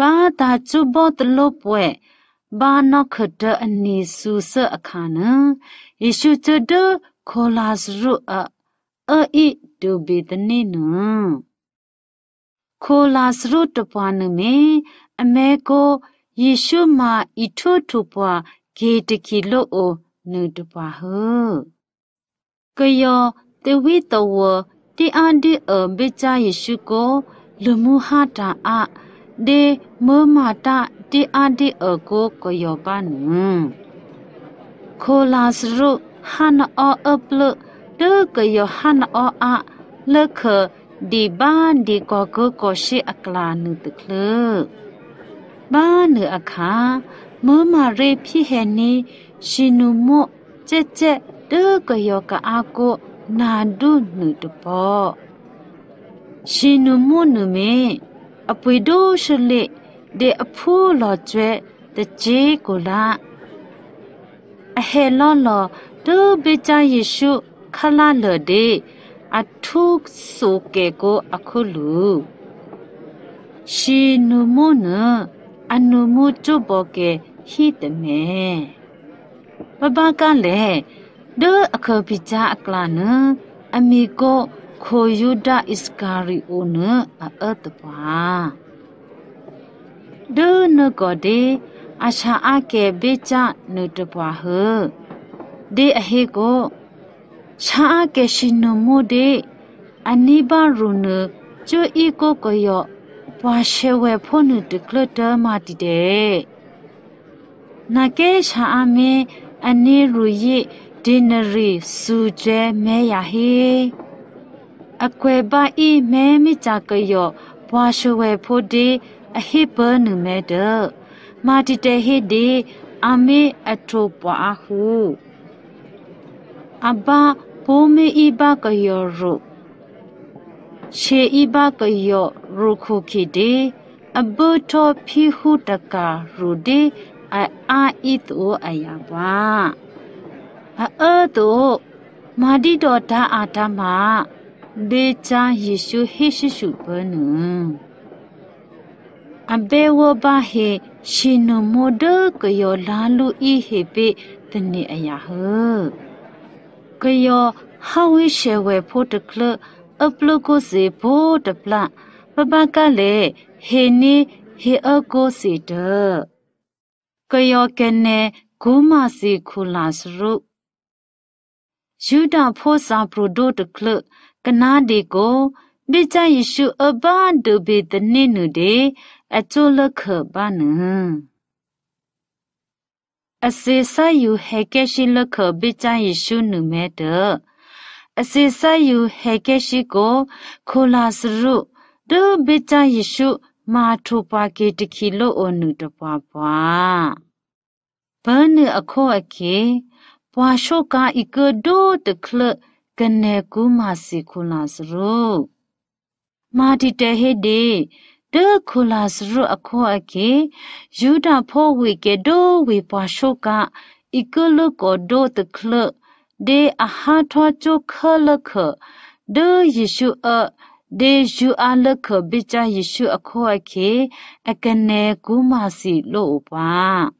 ဘာသာကျုဘောတလို့ပွဲဘာနော့ခဒအနီဆူဆအခါနယေရှုချဒခေါ်လာစရုအအိဒုဘေတနေနခေါ်လာစရုတပွားနမေအမဲကိုယေရှုမာဤထုထုပွားဂေတကီလို့အိုနုတပွားဟကယောတေဝိတဝတီအန်ဒီအဘေချာယေရှုကိုလူမှုဟာတာအ ဒေမောမာတာတီအန်ဒီအကိုကိုယောပါနုခိုလာစရုဟန်အောအပလတေကယောဟန်အောအလက်ခဒီဘန်ဒီကောကိုကိုရှိအကလာနုတကလဘာနုအခါမောမာရေဖြစ်ဟဲနီရှင်နုမောကြက်ကြက်တေကယောကအာကိုနာဒုနုတပောရှင်နုမောနုမေ အပွေဒိုရှလေဒေအဖိုးလောကျွဲတကြေးကိုလာအဟဲလောလောဒုဘေချာယေရှုခလာလဒေအထုဆိုကေကိုအခုလူရှင်နုမောနအနုမှုကျုပ်ဘောကေဟိတမေဘဘကလည်းဒုအခပိချာအကလာနအမီကို ခိုယုဒဣစကာရီအိုနအအတပါဒုနကိုဒေအရှာအကေဘေချနုတပွားဟဒေအဟေကိုရှာအကေရှင်နမိုဒေအနိဘာရုနကျိုဤကိုကိုယောပွားရှေဝဲဖို့နုတကလတမာတီတဲ့နာကေရှာအမေအနိရူယိဒီနရီစူကျဲမဲရဟေ အကွယ်ပါဤမဲမိကြကယောဘွာရှဝဲဖို့ဒီအဟိပနုမဲဒမာတီတေဟိဒီအမေအထုပွားဟုအဘဘိုးမေဤဘကယောရုရှေဤဘကယောရုခုခိဒီအဘထောဖိဟုတကာရူဒီအာအာဤတုအယပါအဲတုမာဒီတော်ဓာအာဓမ္မဘေချာယေရှုဟိရှိရှုပနုအဘေဝဘာဟေရှင်နမိုဒကယောလာလူဤဟေပေတနေအယာဟကယောဟာဝိရှေဝေဖို့တကလအပလကိုစေဖို့တပလပပကလည်းဟေနီဟေအကိုစီတကယောကနေဂုမစီခုလာစရုယူဒဖို့စာပရိုဒိုတကလ ကနာဒီကိုဘေချာယေရှုအဘန်ဒူဘေတနိနုဒေအချိုလခဘနအစေဆာယူဟေကရှိလခဘေချာယေရှုနုမဲတအစေဆာယူဟေကရှိကိုခိုလာစရုဒူဘေချာယေရှုမာထူပါကေတခီလို့အနုတပွားပွားဘန်နအခေါ်အကေပွာရှောကာဤကဒိုတခလတ် ကနေကူမာစီခိုလာစရုမာတီတေဟေဒီတေခိုလာစရုအခောအကေယူဒဖို့ဝေကေဒိုဝေပွားရှုကဤကလကိုဒိုတခလဒေအဟာထောချုခလခဒေယေရှုအဒေယူအလခပိချယေရှုအခောအကေအကနေကူမာစီလို့ပါ